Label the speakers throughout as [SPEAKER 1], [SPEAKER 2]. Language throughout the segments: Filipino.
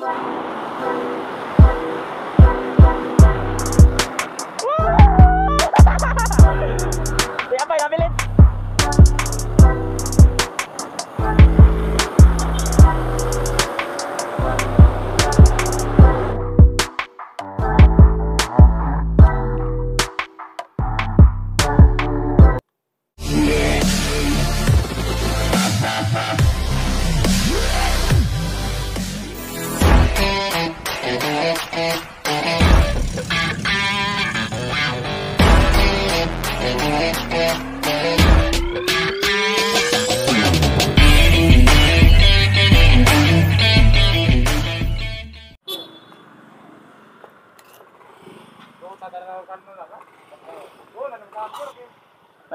[SPEAKER 1] you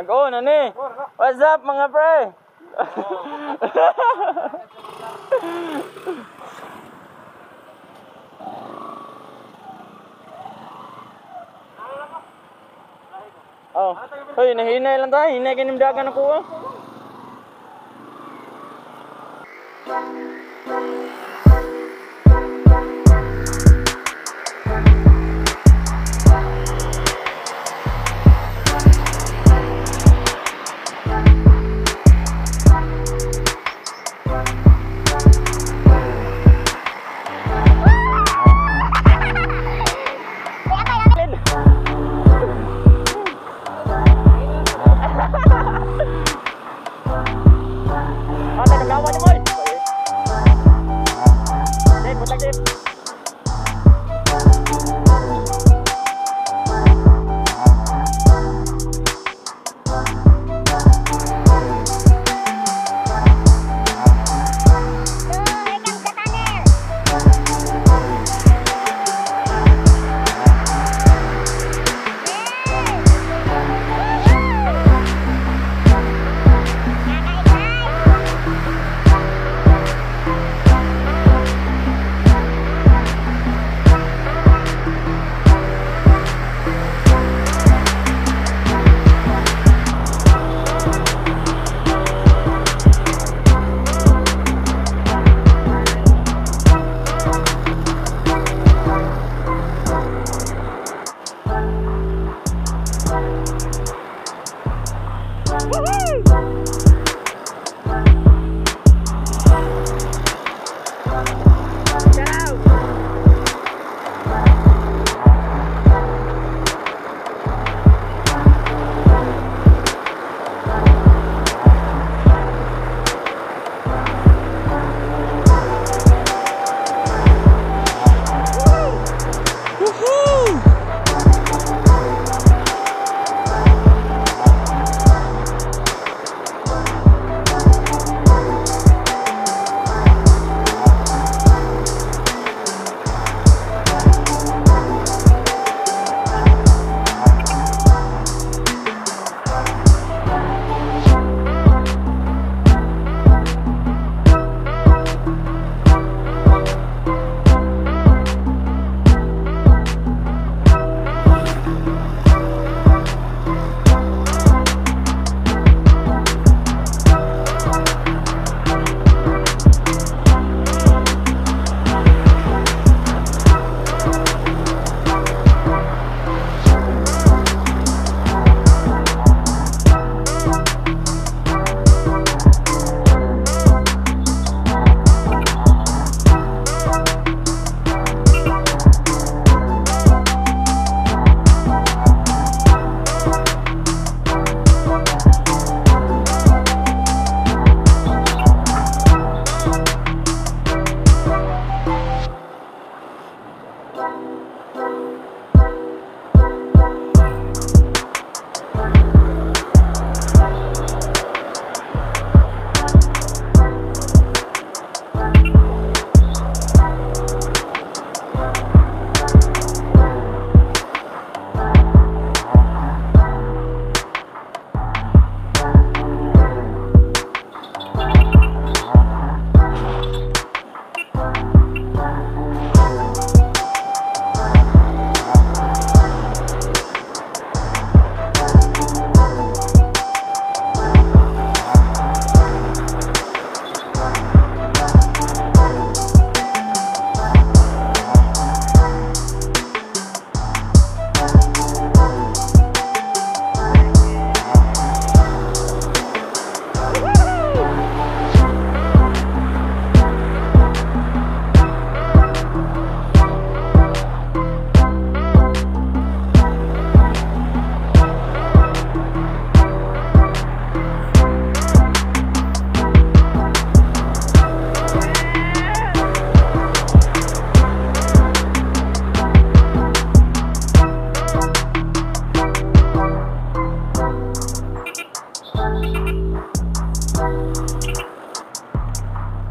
[SPEAKER 1] Nag-on na ni. What's up mga pre? oh. Hoy, nahinay lang tayo. Hinay kayo dagan ako. Oh.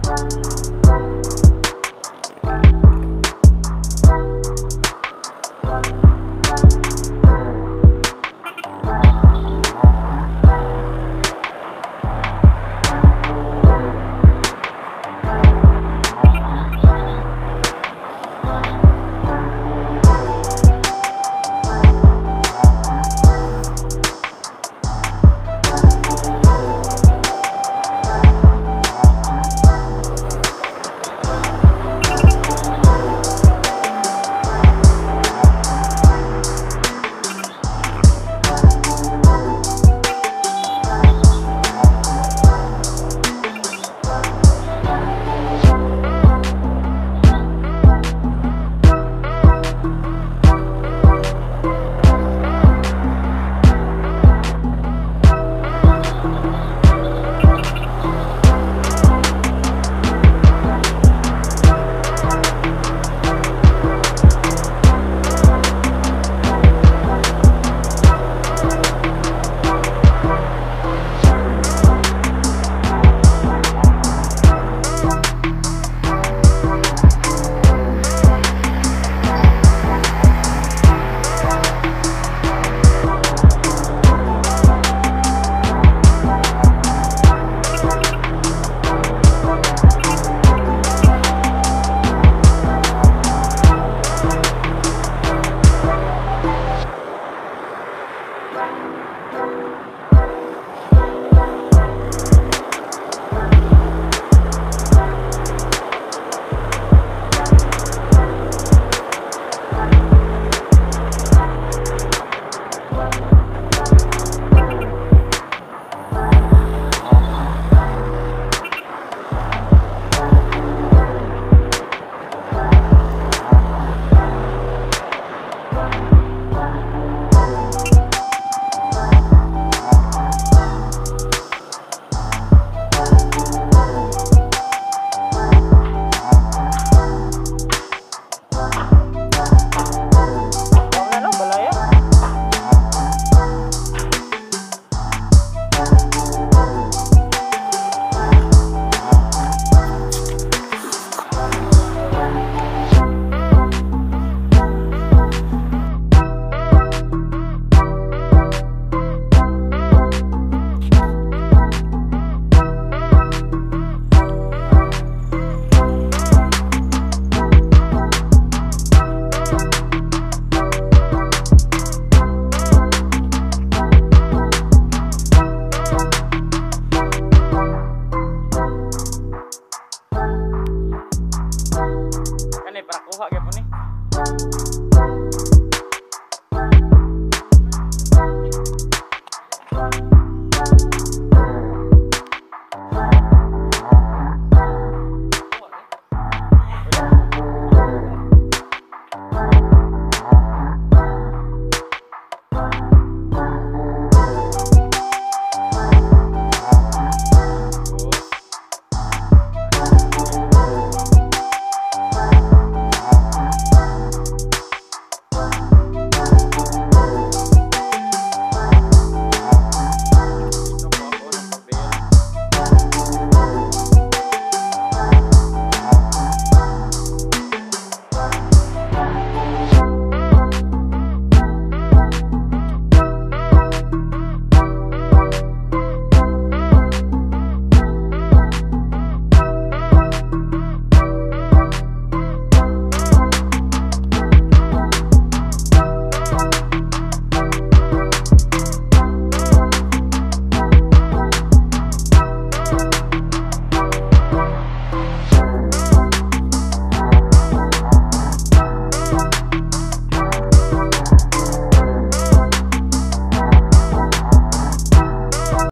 [SPEAKER 1] Música